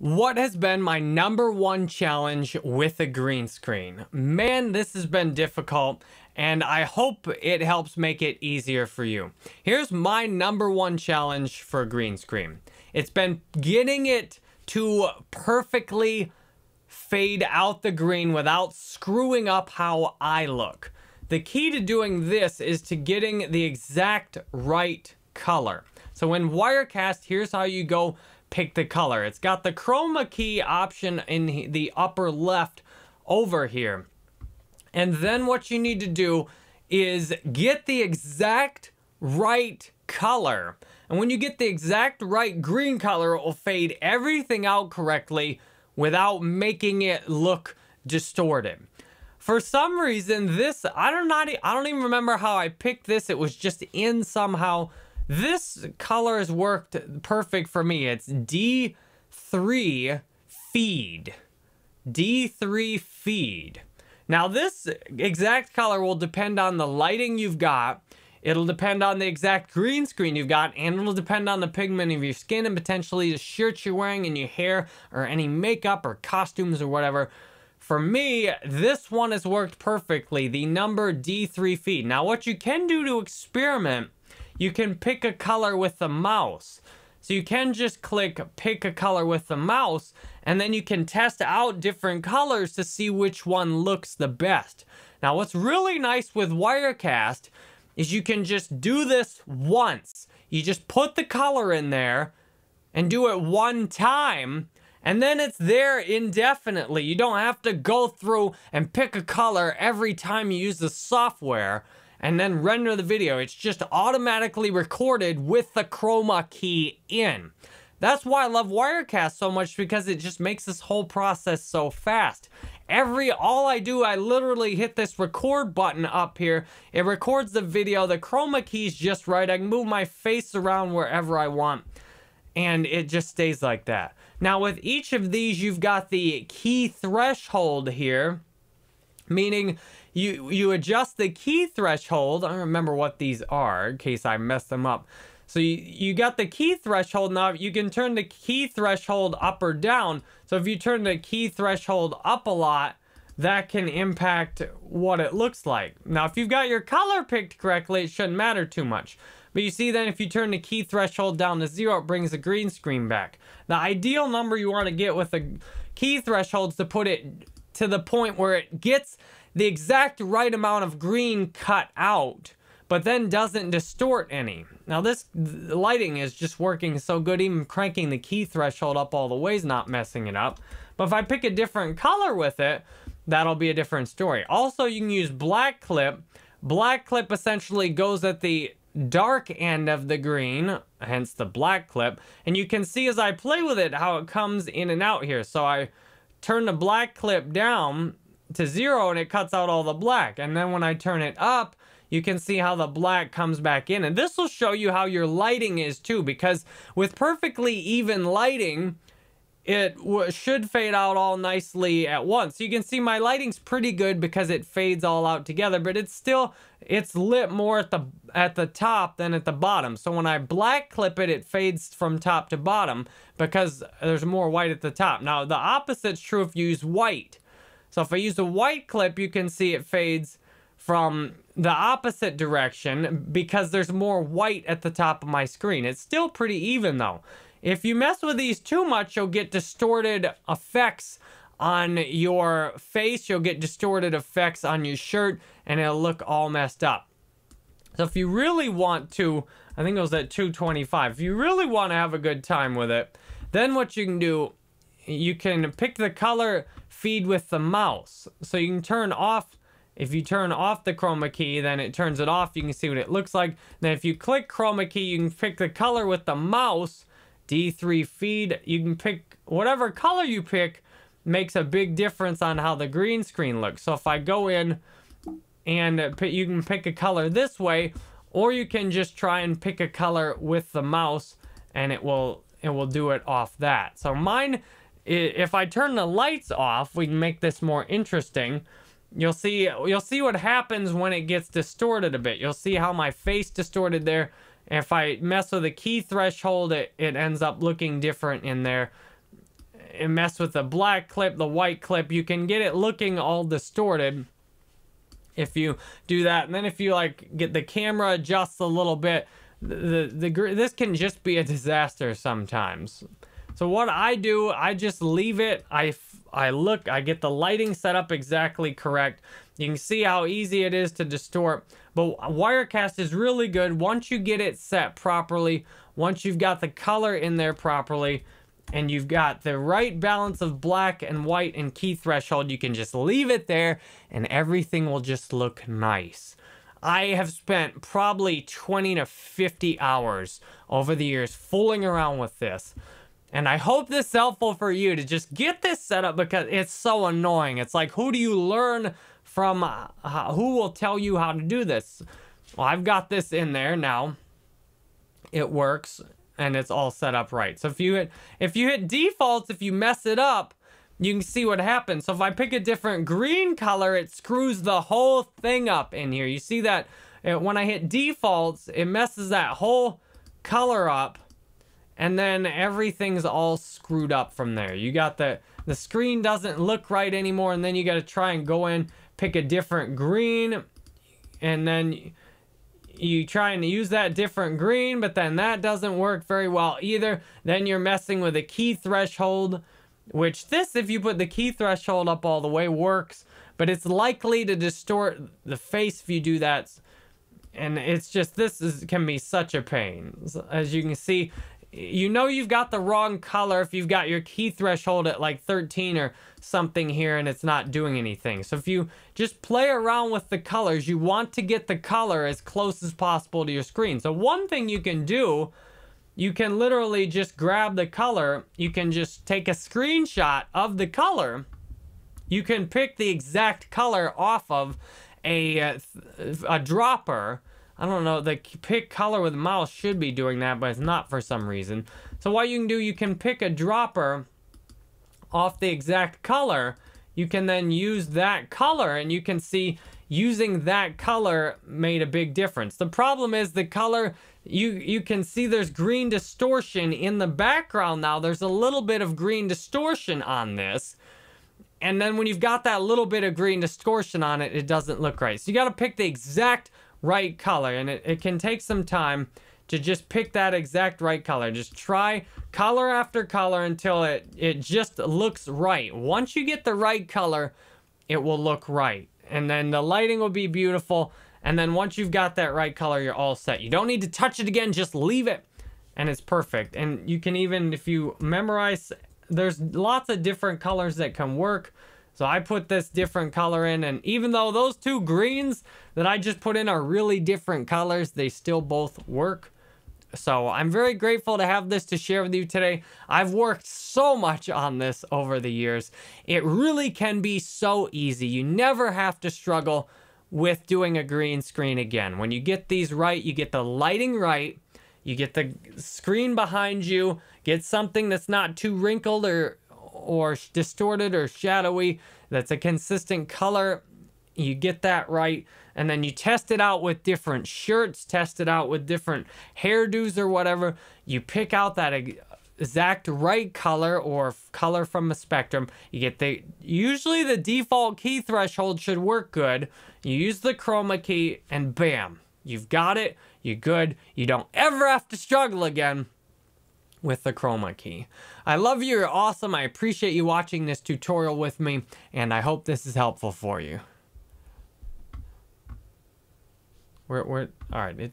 What has been my number one challenge with a green screen? Man, this has been difficult, and I hope it helps make it easier for you. Here's my number one challenge for a green screen. It's been getting it to perfectly fade out the green without screwing up how I look. The key to doing this is to getting the exact right color. So in Wirecast, here's how you go pick the color. It's got the chroma key option in the upper left over here. And then what you need to do is get the exact right color. And when you get the exact right green color, it will fade everything out correctly without making it look distorted. For some reason, this, I don't, not, I don't even remember how I picked this. It was just in somehow. This color has worked perfect for me. It's D3 feed. D3 feed. Now this exact color will depend on the lighting you've got. It'll depend on the exact green screen you've got, and it'll depend on the pigment of your skin and potentially the shirt you're wearing and your hair or any makeup or costumes or whatever. For me, this one has worked perfectly, the number D3 feed. Now what you can do to experiment you can pick a color with the mouse. So you can just click pick a color with the mouse and then you can test out different colors to see which one looks the best. Now what's really nice with Wirecast is you can just do this once. You just put the color in there and do it one time and then it's there indefinitely. You don't have to go through and pick a color every time you use the software and then render the video. It's just automatically recorded with the chroma key in. That's why I love Wirecast so much because it just makes this whole process so fast. Every, all I do, I literally hit this record button up here. It records the video. The chroma key's just right. I can move my face around wherever I want. And it just stays like that. Now with each of these, you've got the key threshold here. Meaning you you adjust the key threshold. I don't remember what these are in case I mess them up. So you, you got the key threshold now. You can turn the key threshold up or down. So if you turn the key threshold up a lot, that can impact what it looks like. Now, if you've got your color picked correctly, it shouldn't matter too much. But you see then if you turn the key threshold down to zero, it brings the green screen back. The ideal number you want to get with the key thresholds to put it to the point where it gets the exact right amount of green cut out, but then doesn't distort any. Now this lighting is just working so good, even cranking the key threshold up all the way is not messing it up. But if I pick a different color with it, that'll be a different story. Also, you can use black clip. Black clip essentially goes at the dark end of the green, hence the black clip. And you can see as I play with it how it comes in and out here. So I turn the black clip down to zero and it cuts out all the black. And then when I turn it up, you can see how the black comes back in. And this will show you how your lighting is too, because with perfectly even lighting, it should fade out all nicely at once. You can see my lighting's pretty good because it fades all out together, but it's still, it's lit more at the at the top than at the bottom. So when I black clip it, it fades from top to bottom because there's more white at the top. Now the opposite's true if you use white. So if I use a white clip, you can see it fades from the opposite direction because there's more white at the top of my screen. It's still pretty even though. If you mess with these too much, you'll get distorted effects on your face. You'll get distorted effects on your shirt and it'll look all messed up. So if you really want to, I think it was at 225. If you really want to have a good time with it, then what you can do, you can pick the color feed with the mouse. So you can turn off, if you turn off the chroma key, then it turns it off. You can see what it looks like. Then if you click chroma key, you can pick the color with the mouse, D3 feed. You can pick whatever color you pick makes a big difference on how the green screen looks. So if I go in and you can pick a color this way, or you can just try and pick a color with the mouse and it will it will do it off that. So mine if I turn the lights off, we can make this more interesting. You'll see you'll see what happens when it gets distorted a bit. You'll see how my face distorted there. If I mess with the key threshold, it, it ends up looking different in there. And mess with the black clip, the white clip. You can get it looking all distorted if you do that. And then if you like get the camera adjusts a little bit, the, the, the this can just be a disaster sometimes. So what I do, I just leave it. I, I look, I get the lighting set up exactly correct. You can see how easy it is to distort. But Wirecast is really good once you get it set properly, once you've got the color in there properly, and you've got the right balance of black and white and key threshold, you can just leave it there and everything will just look nice. I have spent probably 20 to 50 hours over the years fooling around with this. And I hope this is helpful for you to just get this set up because it's so annoying. It's like, who do you learn from? Uh, who will tell you how to do this? Well, I've got this in there now. It works and it's all set up right. So if you hit, if you hit defaults, if you mess it up, you can see what happens. So if I pick a different green color, it screws the whole thing up in here. You see that when I hit defaults, it messes that whole color up and then everything's all screwed up from there. You got the, the screen doesn't look right anymore, and then you got to try and go in, pick a different green, and then you try and use that different green, but then that doesn't work very well either. Then you're messing with a key threshold, which this, if you put the key threshold up all the way, works, but it's likely to distort the face if you do that and it's just this is can be such a pain as you can see you know you've got the wrong color if you've got your key threshold at like 13 or something here and it's not doing anything. So if you just play around with the colors, you want to get the color as close as possible to your screen. So one thing you can do, you can literally just grab the color, you can just take a screenshot of the color, you can pick the exact color off of a, uh, a dropper, I don't know, the pick color with the mouse should be doing that, but it's not for some reason. So what you can do, you can pick a dropper off the exact color. You can then use that color and you can see using that color made a big difference. The problem is the color, you, you can see there's green distortion in the background now. There's a little bit of green distortion on this. And then when you've got that little bit of green distortion on it, it doesn't look right. So you got to pick the exact right color. And it, it can take some time to just pick that exact right color. Just try color after color until it, it just looks right. Once you get the right color, it will look right. And then the lighting will be beautiful. And then once you've got that right color, you're all set. You don't need to touch it again, just leave it. And it's perfect. And you can even, if you memorize, there's lots of different colors that can work. So I put this different color in and even though those two greens that I just put in are really different colors, they still both work. So I'm very grateful to have this to share with you today. I've worked so much on this over the years. It really can be so easy. You never have to struggle with doing a green screen again. When you get these right, you get the lighting right, you get the screen behind you, get something that's not too wrinkled or or distorted or shadowy, that's a consistent color. You get that right. And then you test it out with different shirts, test it out with different hairdos or whatever. You pick out that exact right color or color from a spectrum. You get the, usually the default key threshold should work good. You use the chroma key and bam, you've got it. You're good. You don't ever have to struggle again with the chroma key. I love you, you're awesome. I appreciate you watching this tutorial with me, and I hope this is helpful for you. We're, we're, all right. It,